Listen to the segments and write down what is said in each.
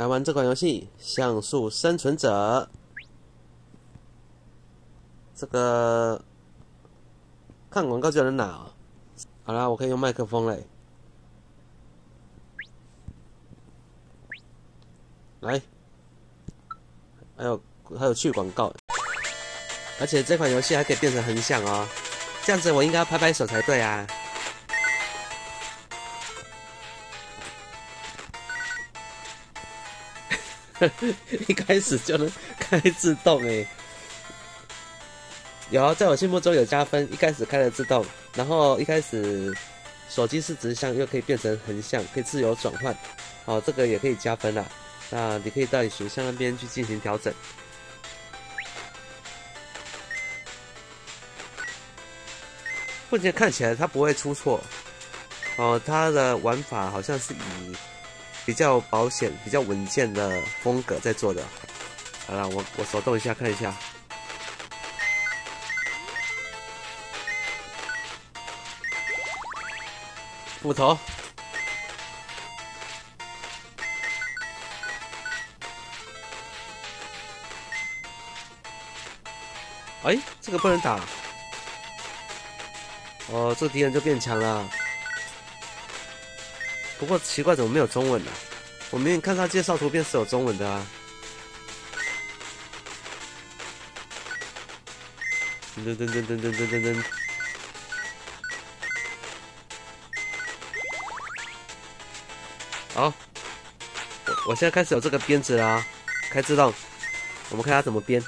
来玩这款游戏《像素生存者》。这个看广告就能拿哦。好啦，我可以用麦克风嘞。来，还有还有去广告，而且这款游戏还可以变成横向哦。这样子我应该要拍拍手才对啊。一开始就能开自动哎，有在我心目中有加分。一开始开了自动，然后一开始手机是直向，又可以变成横向，可以自由转换。哦，这个也可以加分啦。那你可以到选项那边去进行调整。目前看起来它不会出错。哦，它的玩法好像是以。比较保险、比较稳健的风格在做的。好了，我我手动一下看一下。斧头。哎，这个不能打。哦，这敌人就变强了。不过奇怪，怎么没有中文呢？我明明看他介绍图片是有中文的啊！噔噔噔噔噔噔噔噔噔！好，我我现在开始有这个鞭子啦，开自动，我们看它怎么编。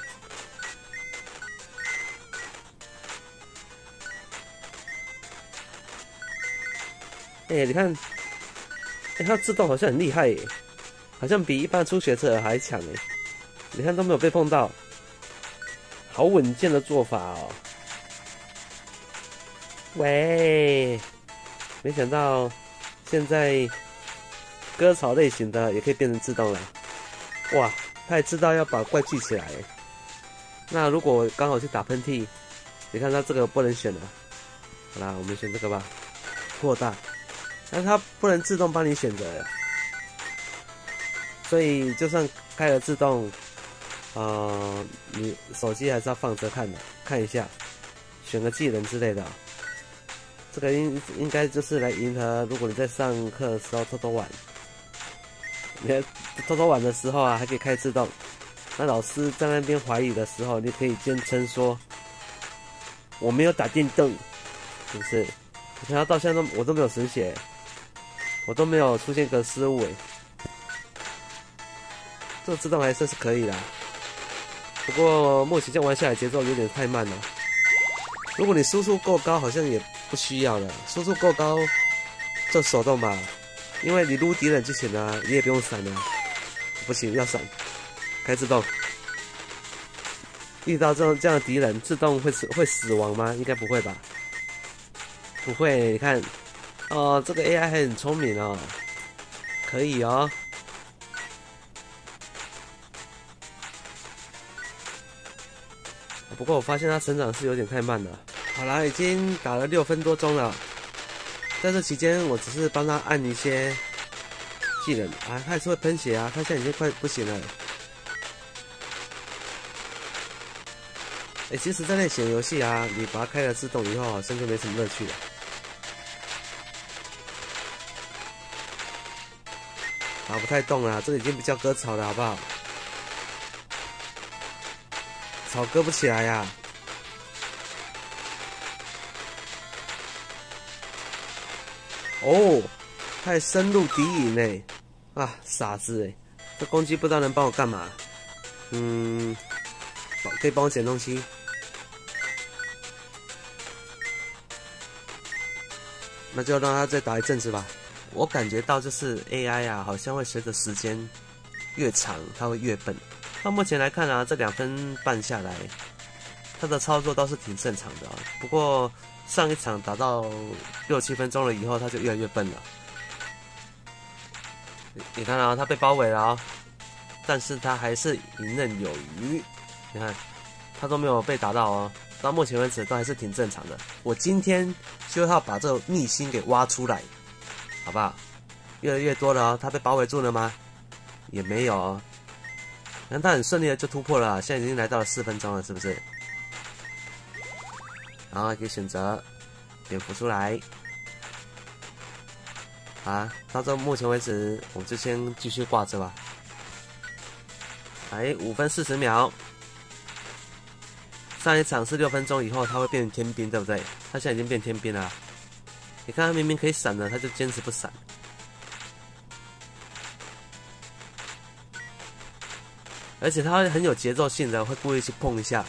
哎，你看。它自动好像很厉害耶，好像比一般初学者还强哎！你看都没有被碰到，好稳健的做法哦。喂，没想到现在割草类型的也可以变成自动了，哇！它还知道要把怪聚起来。那如果刚好去打喷嚏，你看它这个不能选了。好啦，我们选这个吧，扩大。但它不能自动帮你选择，所以就算开了自动，呃，你手机还是要放着看的，看一下，选个技能之类的。这个应应该就是来迎合，如果你在上课的时候偷偷玩，你偷偷玩的时候啊，还可以开自动。那老师在那边怀疑的时候，你可以坚称说我没有打电动，是不是？你看他到现在我都没有神血。我都没有出现个失误诶，这自动还算是可以的，不过目前这样玩下来节奏有点太慢了。如果你输出够高，好像也不需要了。输出够高，就手动吧，因为你撸敌人之前呢，你也不用闪了。不行，要闪，开自动。遇到这种这样的敌人，自动会死会死亡吗？应该不会吧？不会，你看。哦，这个 AI 还很聪明哦，可以哦。不过我发现它成长是有点太慢了。好啦，已经打了六分多钟了，在这期间我只是帮他按一些技能啊，他还是会喷血啊，他现在已经快不行了。哎，其实这类型游戏啊，你把它开了自动以后，好像就没什么乐趣了。打不太动了，这已经不叫割草了，好不好？草割不起来呀！哦，太深入敌营嘞！啊，傻子哎，这攻击不知道能帮我干嘛？嗯，可以帮我捡东西。那就让他再打一阵子吧。我感觉到就是 AI 啊，好像会随着时间越长，它会越笨。到目前来看啊，这两分半下来，它的操作倒是挺正常的啊。不过上一场打到六七分钟了以后，它就越来越笨了。你看啊，它被包围了啊，但是它还是游刃有余。你看，它都没有被打到哦。到目前为止都还是挺正常的。我今天就要把这个秘辛给挖出来。好不好？越来越多了哦，他被包围住了吗？也没有。那他很顺利的就突破了，现在已经来到了四分钟了，是不是？然后可以选择点浮出来。啊，到这目前为止，我们就先继续挂着吧。哎，五分四十秒。上一场是六分钟以后，他会变天兵，对不对？他现在已经变天兵了。你看他明明可以闪的，他就坚持不闪。而且他很有节奏性的，会故意去碰一下。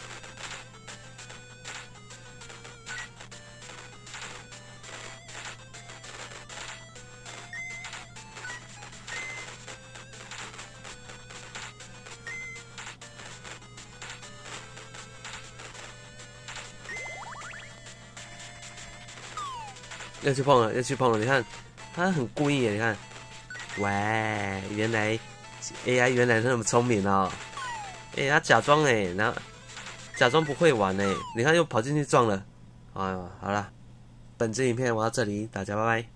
又去碰了，又去碰了。你看，他很故意。你看，喂，原来 AI 原来是那么聪明哦。哎，他假装哎，然后假装不会玩哎。你看，又跑进去撞了。哎呦，好了，本集影片玩到这里，大家拜拜。